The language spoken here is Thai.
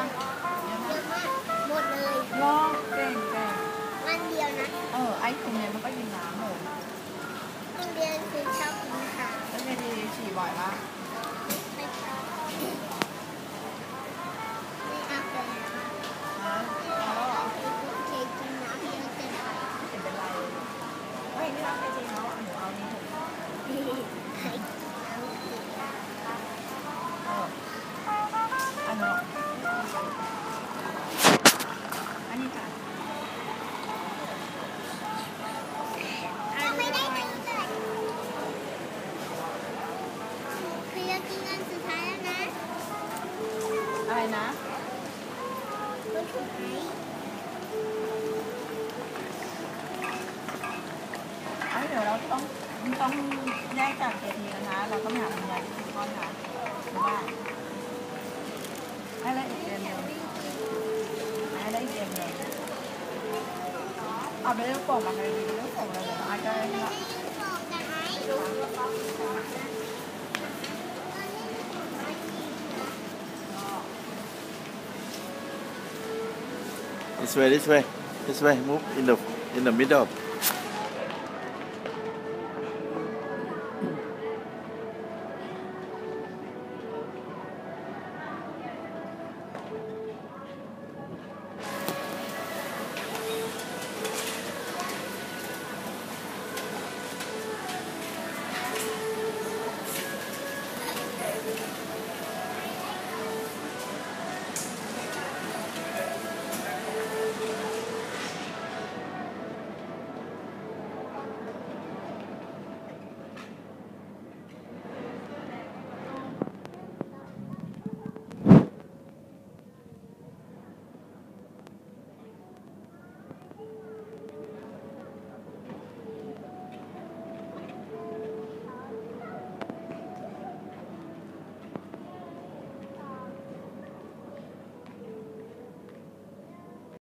ะเยอะเยมากอะมากหมดเลยรอเก่งเก่งวันเดียวนะ เออ ไอ้ตรงเนี้ยมันก็กินน้ำหมดโรงเรียนคือชอบกินค่ะแล้วเรียนฉี่บ่อยปะ อะรนะคนสุดท้ายเอ้ยเดี๋ยวเราต้องต้องแยกจากเจทีนะคะ เราต้องหาคุณยายที่คุณพ่อค่ะหรือว่าให้ละอีกเดือนหนึ่งให้ละอีกเดือนหนึ่งเอาไปเรื่องโป่งมาเลยเรื่องโป่งเลยอาจจะ This way, this way, this way. Move in the in the middle.